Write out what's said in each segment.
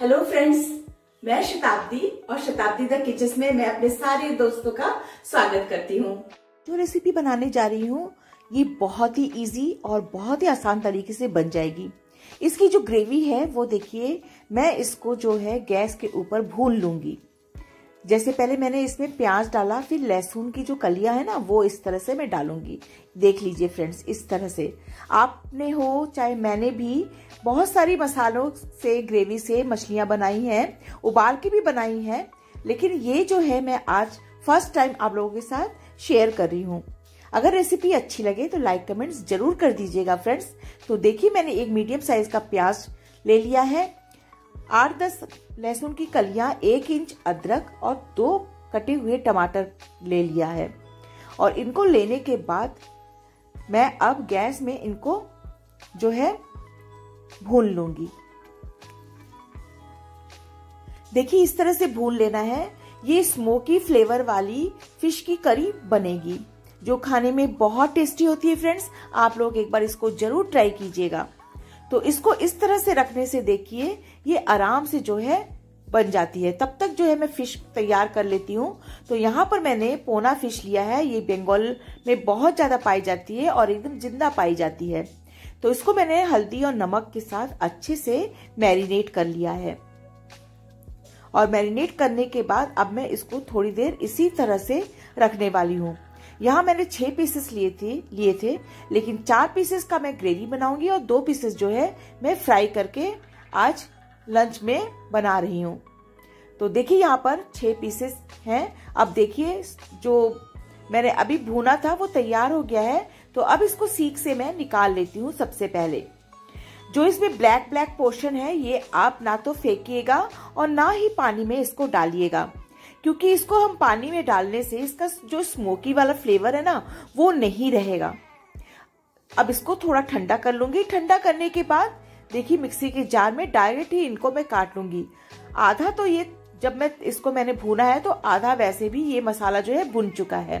Hello friends मैं शताब्दी और शताब्दी द किचन में मैं अपने सारे दोस्तों का स्वागत करती हूँ। जो रेसिपी बनाने जा रही हूँ, ये बहुत ही इजी और बहुत ही आसान तरीके से बन जाएगी। इसकी जो ग्रेवी है, वो देखिए, मैं इसको जो है गैस के ऊपर भून लूँगी। जैसे पहले मैंने इसमें प्याज डाला, फिर लहसुन की जो कलियाँ है ना, वो इस तरह से मैं डालूँगी। देख लीजिए फ्रेंड्स, इस तरह से। आपने हो, चाहे मैंने भी, बहुत सारी मसालों से, ग्रेवी से मछलियाँ बनाई हैं, उबाल के भी बनाई हैं, लेकिन ये जो है मैं आज फ़र्स्ट टाइम आप लोगों के साथ शेयर कर रही हूँ। अगर रेसिपी अच्छी लगे तो लाइक, कमेंट्स ज़रूर कर दीजिएगा फ्रेंड्स। तो देखिए मैंने एक मीडियम साइज़ का प्याज ले लिया है। आठ दस लहसुन की कलियाँ, एक इंच अदरक और दो कटे हुए टमाटर ले लिया है। और इनको लेने के बाद मैं अब गैस में इनको जो है भून लूँगी। देखिए, इस तरह से भून लेना है। ये स्मोकी फ्लेवर वाली फ़िश की करी बनेगी, जो खाने में बहुत टेस्टी होती है फ्रेंड्स। आप लोग एक बार इसको ज़रूर ट्राई कीजिएगा। तो इसको इस तरह से रखने से देखिए, ये आराम से जो है बन जाती है। तब तक जो है मैं फ़िश तैयार कर लेती हूँ। तो यहाँ पर मैंने पोना फ़िश लिया है। ये बंगाल में बहुत ज़्यादा पाई जाती है और एकदम ज़िंदा पाई जाती है। तो इसको मैंने हल्दी और नमक के साथ अच्छे से मैरिनेट कर लिया है। और मैरिनेट करने के बाद अब मैं इसको थोड़ी देर इसी तरह से रखने वाली हूँ। यहाँ मैंने छह पीसेस लिए थे लिए थे, लेकिन चार पीसेस का मैं ग्रेवी बनाऊँगी और दो पीसेस जो है मैं फ्राई करके आज लंच में बना रही हूँ। तो देखिए यहाँ पर छह पीसेस हैं। अब देखिए जो मैंने अभी भूना था वो तैयार हो गया है। तो अब इसको सीख से मैं निकाल लेती हूँ सबसे पहले। जो इसमें ब्लैक ब्लैक पोर्शन है, ये आप ना तो फेंकिएगा और ना ही पानी में इसको डालिएगा। क्योंकि इसको हम पानी में डालने से इसका जो स्मोकी वाला फ्लेवर है ना, वो नहीं रहेगा। अब इसको थोड़ा ठंडा कर लूँगी। ठंडा करने के बाद, देखिए मिक्सी के जार में डायरेक्ट ही इनको मैं काट लूँगी। आधा तो ये, जब मैं इसको मैंने भूना है तो आधा वैसे भी ये मसाला जो है भुन चुका है।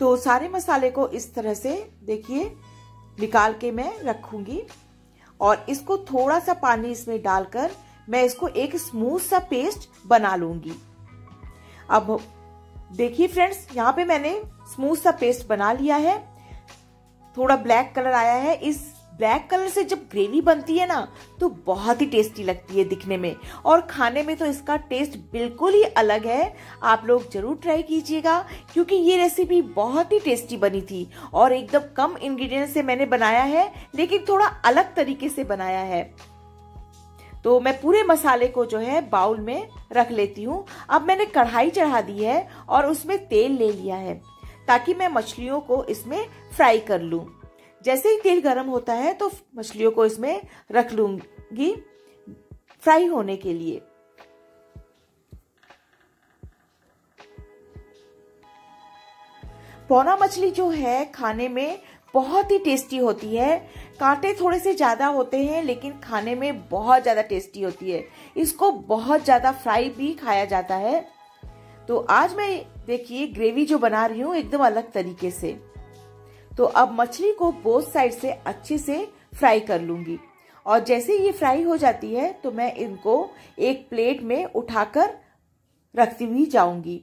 तो सारे मसाले को इस तरह से, देखिए, निकाल के मैं रखूँगी। और इसको थोड़ा सा पानी इसमें डालकर मैं इसको एक स्मूथ सा पेस्ट बना लूँगी। अब देखिए फ्रेंड्स यहाँ पे मैंने स्मूथ सा पेस्ट बना लिया है। थोड़ा ब्लैक कलर आया है। इस ब्लैक कलर से जब ग्रेवी बनती है ना तो बहुत ही टेस्टी लगती है दिखने में। और खाने में तो इसका टेस्ट बिल्कुल ही अलग है। आप लोग ज़रूर ट्राई कीजिएगा, क्योंकि ये रेसिपी बहुत ही टेस्टी बनी थी। और एकदम कम इंग्रेडिएंट से मैंने बनाया है, लेकिन थोड़ा अलग तरीके से बनाया है। तो मैं पूरे मसाले को जो है बाउल में रख लेती हूँ। अब मैंने कढ़ाई चढ़ा दी है और उसमें तेल ले लिया है ताकि मैं मछलियों को इसमें फ्राई कर लूँ। जैसे ही तेल गर्म होता है तो मछलियों को इसमें रख लूँगी फ्राई होने के लिए। पौना मछली जो है खाने में बहुत ही टेस्टी होती है। कांटे थोड़े से ज़्यादा होते हैं, लेकिन खाने में बहुत ज़्यादा टेस्टी होती है। इसको बहुत ज़्यादा फ्राई भी खाया जाता है। तो आज मैं देखिए ग्रेवी जो बना रही हूँ, एकदम अलग तरीके से। तो अब मछली को बोथ साइड से अच्छे से फ्राई कर लूँगी। और जैसे ये फ्राई हो जाती है तो मैं इनको एक प्लेट में उठाकर रखती हुई जाऊँगी।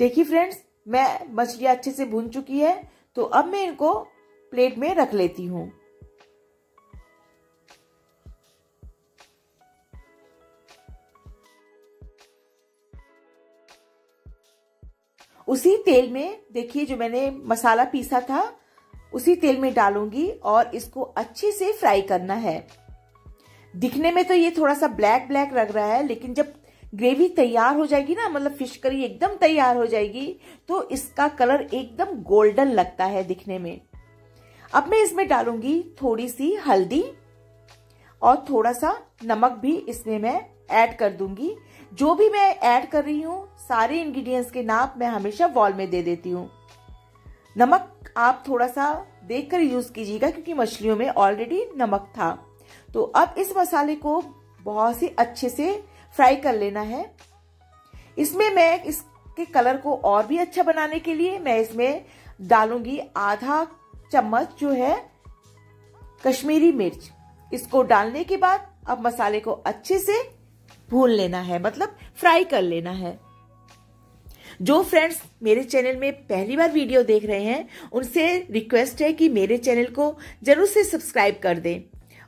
देखिए फ्रेंड्स मैं मछलियाँ अच्छे से भून चुकी है तो अब मैं इनको प्लेट में रख लेती हूँ। उसी तेल में, देखिए जो मैंने मसाला पीसा था, उसी तेल में डालूँगी और इसको अच्छे से फ्राई करना है। दिखने में तो ये थोड़ा सा ब्लैक ब्लैक लग रहा है, लेकिन जब ग्रेवी तैयार हो जाएगी ना मतलब फ़िश करी एकदम तैयार हो जाएगी तो इसका कलर एकदम गोल्डन लगता है दिखने में। अब मैं इसमें डालूँगी थोड़ी सी हल्दी और थोड़ा सा नमक भी इसमें मैं ऐड कर दूँगी। जो भी मैं ऐड कर रही हूँ, सारे इंग्रेडिएंट्स के नाप मैं हमेशा वॉल में दे देती हूँ। नमक आप थोड़ा सा देखकर यूज़ कीजिएगा, क्योंकि मछलियों में ऑलरेडी नमक था। तो अब इस मसाले को बहुत ही अच्छे से फ्राई कर लेना है। इसमें मैं इसके कलर को और भी अच्छा बनाने के लिए मैं इसमें डालूँगी आधा चम्मच जो है कश्मीरी मिर्च। इसको डालने के बाद अब मसाले को अच्छे से भून लेना है मतलब फ्राई कर लेना है। जो फ्रेंड्स मेरे चैनल में पहली बार वीडियो देख रहे हैं, उनसे रिक्वेस्ट है कि मेरे चैनल को ज़रूर से सब्सक्राइब कर दें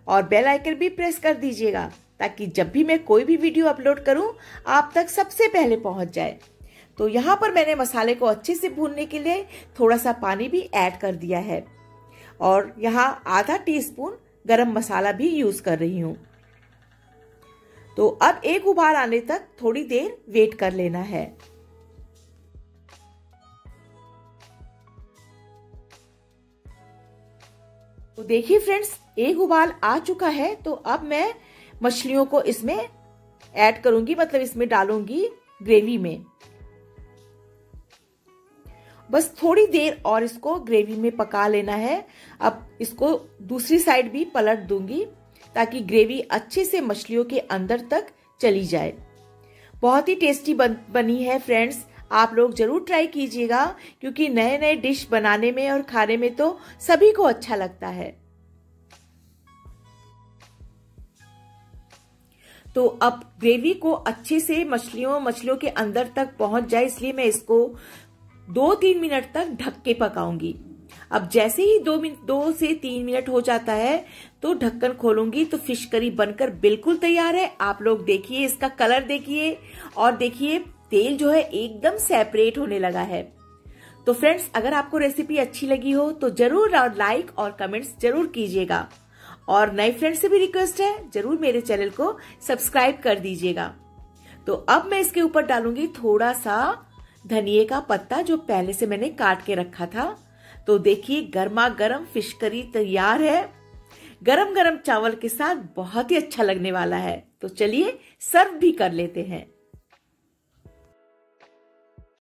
और बेल आइकन भी प्रेस कर दीजिएगा। ताकि जब भी मैं कोई भी वीडियो अपलोड करूँ, आप तक सबसे पहले पहुँच जाए। तो यहाँ पर मैंने मसाले को अच्छे से भूनने के लिए थोड़ा सा पानी भी ऐड कर दिया है। और यहाँ आधा टीस्पून गरम मसाला भी यूज़ कर रही हूँ। तो अब एक उबाल आने तक थोड़ी देर वेट कर लेना है। तो देखिए फ्रेंड्स, एक उबाल आ चुका है। तो अब मैं मछलियों को इसमें ऐड करूँगी मतलब इसमें डालूँगी ग्रेवी में। बस थोड़ी देर और इसको ग्रेवी में पका लेना है। अब इसको दूसरी साइड भी पलट दूँगी ताकि ग्रेवी अच्छे से मछलियों के अंदर तक चली जाए। बहुत ही टेस्टी बन, बनी है फ्रेंड्स। आप लोग ज़रूर ट्राई कीजिएगा क्योंकि नए नए डिश बनाने में और खाने में तो सभी को अच्छा लगता है। तो अब ग्रेवी को अच्छे से मछलियों मछलियों के अंदर तक पहुँच जाए, इसलिए मैं इसको दो तीन मिनट तक ढक के पकाऊँगी। अब जैसे ही दो मिनट दो से तीन मिनट हो जाता है तो ढक्कन खोलूँगी तो फ़िश करी बनकर बिल्कुल तैयार है। आप लोग देखिए, इसका कलर देखिए, और देखिए, तेल जो है एकदम सेपरेट होने लगा है। तो फ्रेंड्स अगर आपको रेसिपी अच्छी लगी हो तो ज़रूर लाइक और कमेंट्स ज़रूर कीजिएगा। और नए फ्रेंड से भी रिक्वेस्ट है, ज़रूर मेरे चैनल को सब्सक्राइब कर दीजिएगा। तो अब मैं इसके ऊपर डालूँगी थोड़ा सा धनिए का पत्ता जो पहले से मैंने काट के रखा था। तो देखिए गर्मा गर्म फ़िश करी तैयार है। गरम गरम चावल के साथ बहुत ही अच्छा लगने वाला है। तो चलिए सर्व भी कर लेते हैं।